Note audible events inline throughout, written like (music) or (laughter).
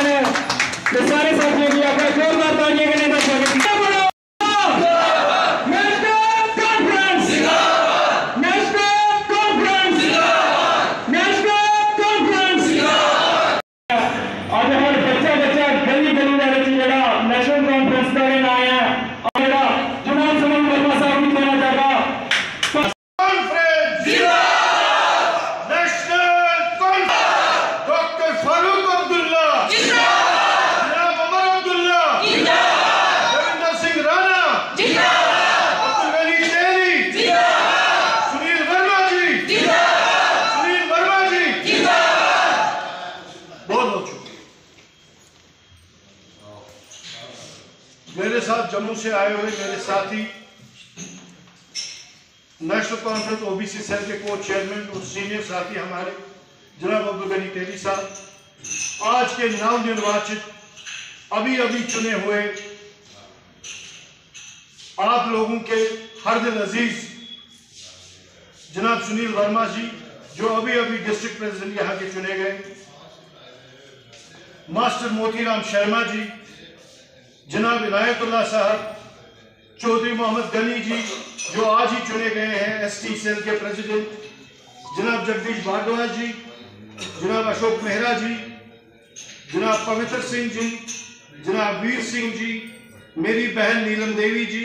सारे साथियों की आपका जोरदार तालियाँ के लिए स्वागत national conference national conference national conference आज हमारे बच्चा बच्चा गली गली वाले की जगह नेशनल कॉन्फ्रेंस का लेना आया है और जगह चुनाव समन वर्मा साहब भी कहना चाहेगा conference national conference doctor Farooq Abdullah जनाब उमर अब्दुल्ला रविंदर सिंह राणा अब्दुल गनी तेरी सुनील वर्मा जी सुनील वर्मा जी बहुत हो चुके मेरे साथ जम्मू से आए हुए मेरे साथी, नेशनल कॉन्फ्रेंस ओबीसी सेल के को चेयरमैन और सीनियर साथी हमारे, जनाब अब्दुल गनी तेरी साहब, आज के नव निर्वाचित अभी अभी चुने हुए, आप लोगों के हर दिल अज़ीज़ जनाब सुनील वर्मा जी, जो अभी अभी डिस्ट्रिक्ट प्रेसिडेंट यहाँ के चुने गए, मास्टर मोतीराम शर्मा जी जनाब इनायतुल्ला साहब, चौधरी मोहम्मद गनी जी, जो आज ही चुने गए हैं एसटी सेल के प्रेसिडेंट जनाब जगदीश भारद्वाज जी, जनाब अशोक मेहरा जी, जनाब पवित्र सिंह जी, जनाब वीर सिंह जी, मेरी बहन नीलम देवी जी,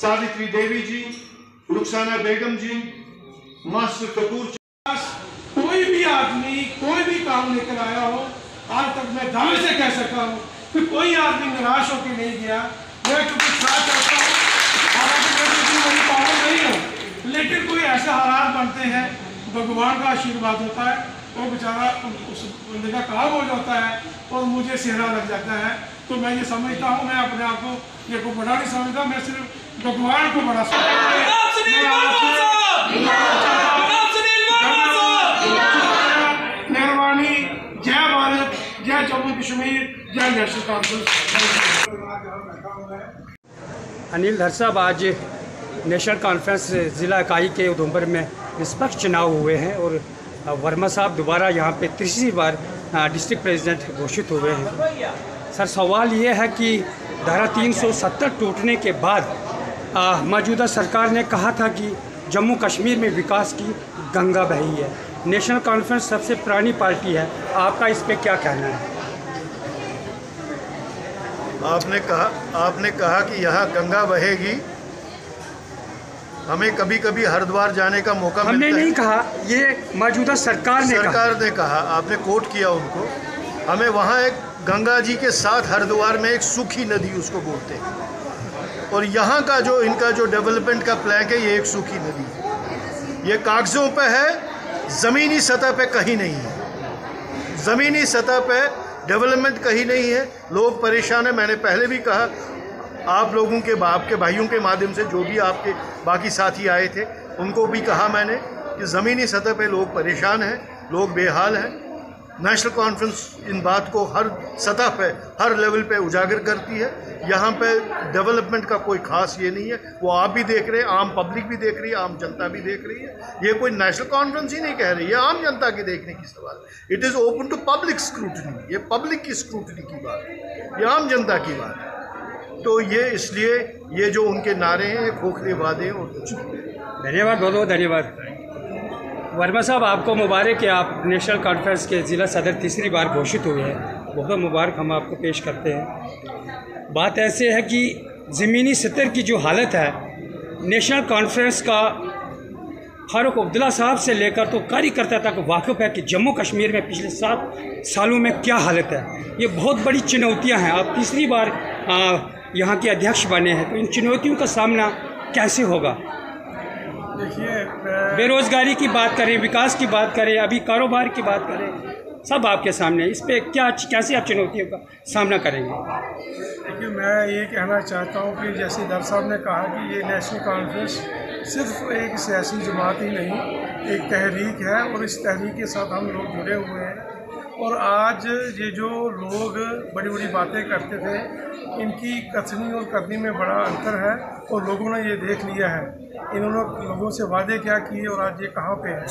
सावित्री देवी जी, रुखसाना बेगम जी, मास्टर कपूर कोई भी आदमी, कोई भी काम लेकर आया हो, आज तक मैं दावे से कह सकता हूँ कि (laughs) कोई आदमी निराश होकर नहीं गया। मैं क्योंकि साथ रहता हूँ हालाँकि मैं पावर नहीं हूँ लेकिन कोई ऐसे हालात बनते हैं भगवान का आशीर्वाद होता है वो बेचारा उस बंदे का काम हो जाता है और मुझे सेहरा लग जाता है। तो मैं ये समझता हूँ मैं अपने आप को ये को बड़ा नहीं समझता मैं सिर्फ़ भगवान को बड़ा समझता मेहरबानी जय जम्मू कश्मीर, जय नेशनल कॉन्फ्रेंस अनिल धर साहब, आज नेशनल कॉन्फ्रेंस ज़िला इकाई के उधमपुर में निष्पक्ष चुनाव हुए हैं और वर्मा साहब दोबारा यहाँ पे तीसरी बार डिस्ट्रिक्ट प्रेसिडेंट घोषित हुए हैं। सर, सवाल ये है कि धारा 370 टूटने के बाद मौजूदा सरकार ने कहा था कि जम्मू कश्मीर में विकास की गंगा बही है। नेशनल कॉन्फ्रेंस सबसे पुरानी पार्टी है। आपका इस पर क्या कहना है? आपने कहा आपने कहा कि यहाँ गंगा बहेगी। हमें कभी कभी हरिद्वार जाने का मौका हमने मिलता नहीं कहा ये मौजूदा सरकार ने कहा। सरकार ने कहा आपने कोट किया उनको। हमें वहाँ एक गंगा जी के साथ हरिद्वार में एक सूखी नदी उसको बोलते हैं। और यहाँ का जो इनका जो डेवलपमेंट का प्लान है ये एक सूखी नदी है। ये कागज़ों पे है ज़मीनी सतह पे कहीं नहीं है। ज़मीनी सतह पे डेवलपमेंट कहीं नहीं है। लोग परेशान हैं। मैंने पहले भी कहा, आप लोगों के आपके भाइयों के माध्यम से जो भी आपके बाकी साथी आए थे, उनको भी कहा मैंने कि ज़मीनी सतह पे लोग परेशान हैं, लोग बेहाल हैं। नेशनल कॉन्फ्रेंस इन बात को हर सतह पे, हर लेवल पे उजागर करती है। यहाँ पे डेवलपमेंट का कोई खास ये नहीं है। वो आप भी देख रहे हैं, आम पब्लिक भी देख रही है, आम जनता भी देख रही है। ये कोई नेशनल कॉन्फ्रेंस ही नहीं कह रही है आम जनता के देखने की सवाल it is open to public scrutiny ये पब्लिक की स्क्रूटनी की बात है, ये आम जनता की बात है। तो ये इसलिए ये जो उनके नारे हैं खोखले वादे हैं और कुछ धन्यवाद, बहुत बहुत धन्यवाद। वर्मा साहब, आपको मुबारक है आप नेशनल कॉन्फ्रेंस के ज़िला सदर तीसरी बार घोषित हुए हैं। बहुत मुबारक हम आपको पेश करते हैं। बात ऐसे है कि ज़मीनी सतर की जो हालत है नेशनल कॉन्फ्रेंस का फारूक अब्दुल्ला साहब से लेकर तो कार्यकर्ता तक वाकिफ़ है कि जम्मू कश्मीर में पिछले सात सालों में क्या हालत है। ये बहुत बड़ी चुनौतियाँ हैं। आप तीसरी बार यहाँ के अध्यक्ष बने हैं तो इन चुनौतियों का सामना कैसे होगा? देखिए बेरोजगारी की बात करें विकास की बात करें अभी कारोबार की बात करें सब आपके सामने। इस पर क्या कैसे आप चुनौतियों का सामना करेंगे? देखिए, मैं ये कहना चाहता हूँ कि जैसे दर साहब ने कहा कि ये नेशनल कॉन्फ्रेंस सिर्फ़ एक सियासी जमात ही नहीं, एक तहरीक है और इस तहरीक के साथ हम लोग जुड़े हुए हैं। और आज ये जो लोग बड़ी बड़ी बातें करते थे, इनकी कथनी और करनी में बड़ा अंतर है और लोगों ने ये देख लिया है। इन्होंने लोगों से वादे क्या किए और आज ये कहाँ पे है?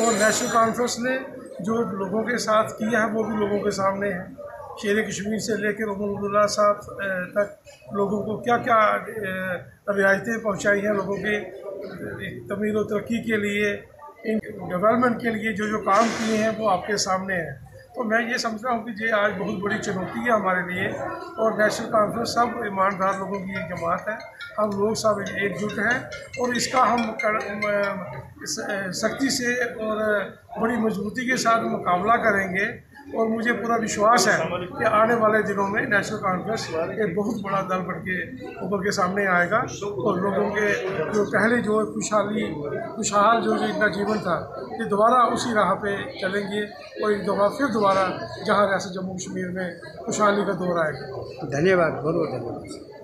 और नेशनल कॉन्फ्रेंस ने जो लोगों के साथ किया है, वो भी लोगों के सामने है। शेर कश्मीर से लेकर उमरुल्ला साहब तक लोगों को क्या क्या रियायतें पहुँचाई हैं लोगों के तमीर व तरक्की के लिए, इन डेवलपमेंट के लिए जो जो काम किए हैं, वो आपके सामने हैं। तो मैं ये समझता हूँ कि ये आज बहुत बड़ी चुनौती है हमारे लिए और नेशनल कॉन्फ्रेंस सब ईमानदार लोगों की एक जमात है। हम लोग सब एकजुट हैं और इसका हम सख्ती से और बड़ी मजबूती के साथ मुकाबला करेंगे। और मुझे पूरा विश्वास है कि आने वाले दिनों में नेशनल कॉन्फ्रेंस एक बहुत बड़ा दल बन के उभर के सामने आएगा और लोगों के जो पहले जो खुशहाली, खुशहाल जो जो इनका जीवन था, ये दोबारा उसी राह पे चलेंगे और एक दोबारा फिर दोबारा जहाँ रियासत जम्मू कश्मीर में खुशहाली का दौर आएगा। धन्यवाद बहुत बहुत धन्यवाद।